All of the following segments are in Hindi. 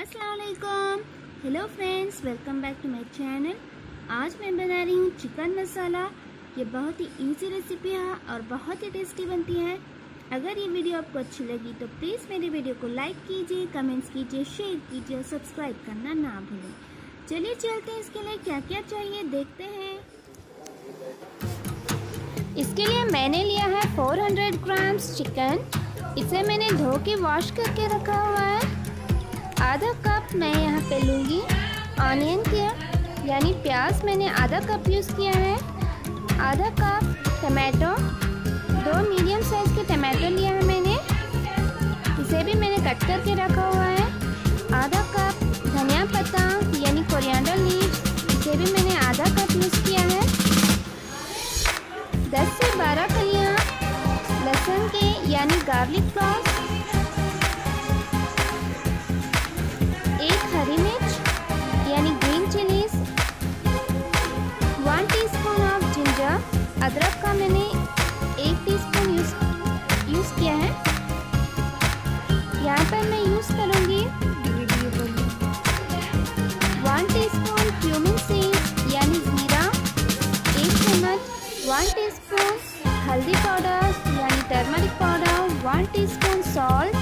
अस्सलाम वालेकुम hello friends welcome back to my channel आज मैं बना रही हूँ चिकन मसाला। ये बहुत ही इजी रेसिपी है और बहुत ही टेस्टी बनती है। अगर ये वीडियो आपको अच्छी लगी तो प्लीज़ मेरे वीडियो को लाइक कीजिए कमेंट्स कीजिए शेयर कीजिए और सब्सक्राइब करना ना भूलें। चलिए चलते हैं इसके लिए क्या क्या चाहिए, देखते हैं। इसके लिए मैंने लिया है 400 ग्राम्स चिकन इसे मैंने धो के वॉश करके रखा हुआ है। आधा कप मैं यहाँ पे लूँगी ऑनियन के, यानी प्याज मैंने आधा कप यूज़ किया है। आधा कप टमाटो, दो मीडियम साइज़ के टमाटो लिया है मैंने। इसे भी मैंने कट करके रखा हुआ है। आधा कप धनिया पत्ता, यानी कोरिएंडर लीव्स, इसे भी मैंने आधा कप यूज़ किया है। 10 से 12 कलियाँ लहसुन के, यानी गार्लिक क्रॉस हरी मिर्च, यानी green chillies one teaspoon of ginger अदरक का मैंने एक टीस्पून यूज़ यूज़ किया है। यहाँ पर मैं यूज़ करूँगी वन टीस्पून क्यूमिन सीड्स यानी ज़ीरा, एक चम्मच वन टीस्पून हल्दी पाउडर, यानी turmeric powder one teaspoon salt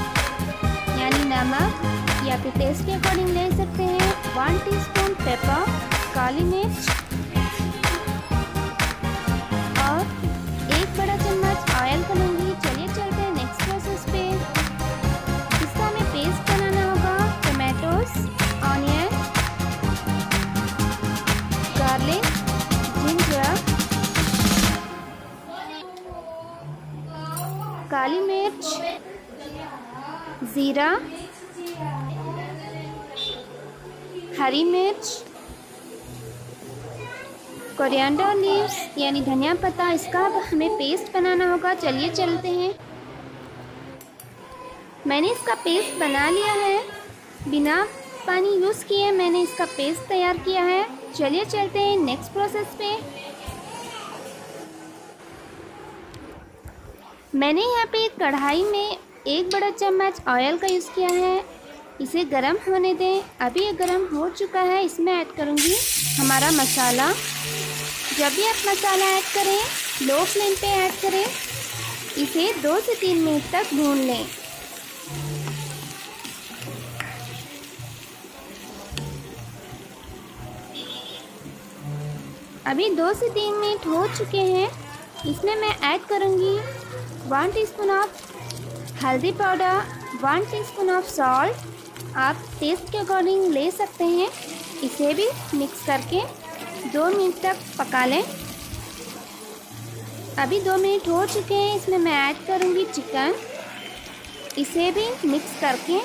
यानी नमक। या फिर टेस्ट के अकॉर्डिंग ले सकते हैं। वन टीस्पून पेपर काली मिर्च, और एक बड़ा चम्मच ऑयल का लूँगी चलिए चलते हैं नेक्स्ट प्रोसेस पे। इसका हमें पेस्ट बनाना होगा। टमाटोस ऑनियन गार्लिक जिंजर काली मिर्च, ज़ीरा हरी मिर्च कोरिएंडर लीव्स यानी धनिया पत्ता, इसका अब हमें पेस्ट बनाना होगा। चलिए चलते हैं। मैंने इसका पेस्ट बना लिया है। बिना पानी यूज़ किए मैंने इसका पेस्ट तैयार किया है। चलिए चलते हैं नेक्स्ट प्रोसेस पे। मैंने यहाँ पे कढ़ाई में एक बड़ा चम्मच ऑयल का यूज़ किया है। इसे गरम होने दें। अभी ये गरम हो चुका है, इसमें ऐड करूँगी हमारा मसाला। जब भी आप मसाला ऐड करें, लो फ्लेम पे ऐड करें, इसे दो से तीन मिनट तक भून लें। अभी दो से तीन मिनट हो चुके हैं। इसमें मैं ऐड करूँगी वन टीस्पून ऑफ़ हल्दी powder, one teaspoon of salt आप टेस्ट के अकॉर्डिंग ले सकते हैं। इसे भी मिक्स करके दो मिनट तक पका लें। अभी दो मिनट हो चुके हैं, इसमें मैं ऐड करूँगी चिकन इसे भी मिक्स करके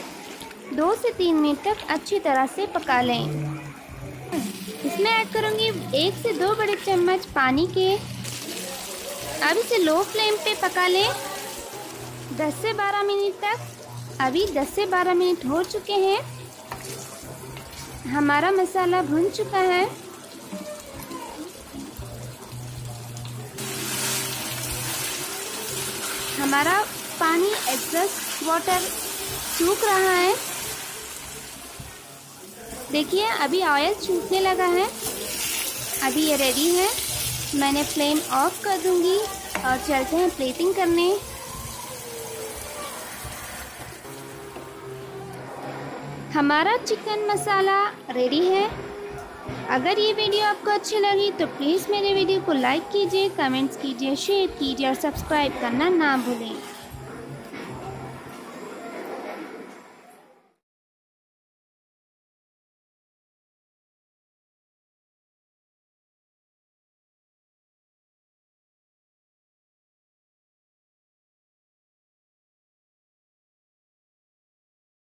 दो से तीन मिनट तक अच्छी तरह से पका लें। इसमें ऐड करूँगी एक से दो बड़े चम्मच पानी के। अब इसे लो फ्लेम पे पका लें। 10 से 12 मिनट तक अभी 10 से 12 मिनट हो चुके हैं। हमारा मसाला भुन चुका है। हमारा पानी एडजस्ट वाटर सूख रहा है। देखिए, अभी ऑयल सूखने लगा है। अभी ये रेडी है। मैंने फ्लेम ऑफ़ कर दूँगी और चलते हैं प्लेटिंग करने। हमारा चिकन मसाला रेडी है। अगर ये वीडियो आपको अच्छी लगी तो प्लीज़ मेरे वीडियो को लाइक कीजिए, कमेंट्स कीजिए, शेयर कीजिए और सब्सक्राइब करना ना भूलें।